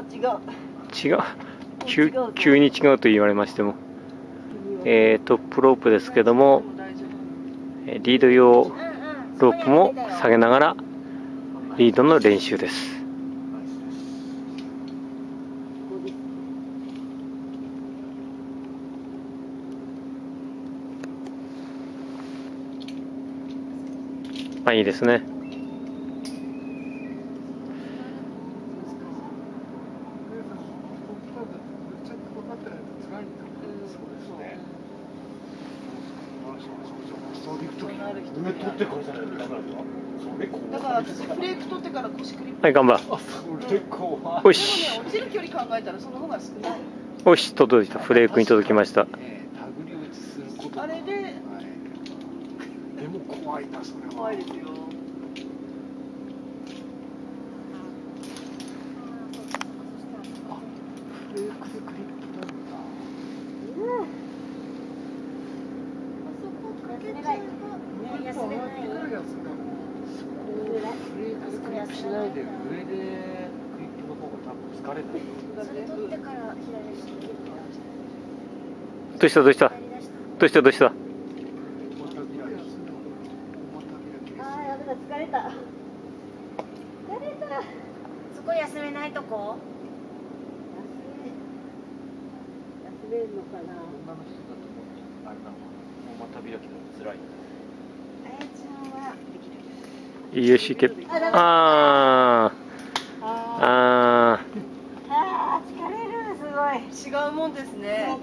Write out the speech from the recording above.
あ違う。違う？急急に違うと言われましても、えー、トップロープですけどもえーリード用ロープも下げながらリードの練習です。あいいですね上取ってからじゃないとダメなんだか。ら私フレーク取ってから腰クリップはい頑張。あそれ怖い。よでもしね落ちる距離考えたらその方が少ない。よし届いたフレークに届きました。えー手繰り打ちすること。あれで。はい。でも怖いなそれは。怖いですよ。フレークでクリップなんだ休めないいくら休めないそこをフレークでクリップしないで上でクリップの方が多分疲れないそれ取ってから左に切るどうした？どうした？どうした？どうした？ああやべだ疲れた。疲れた。そこ休めないとこ？休め。るのかな。女の人だともうあれなのかなもうまた開きだと辛い。あやちゃんはできる。よしいけあー。あああ疲れるすごい。違うもんですね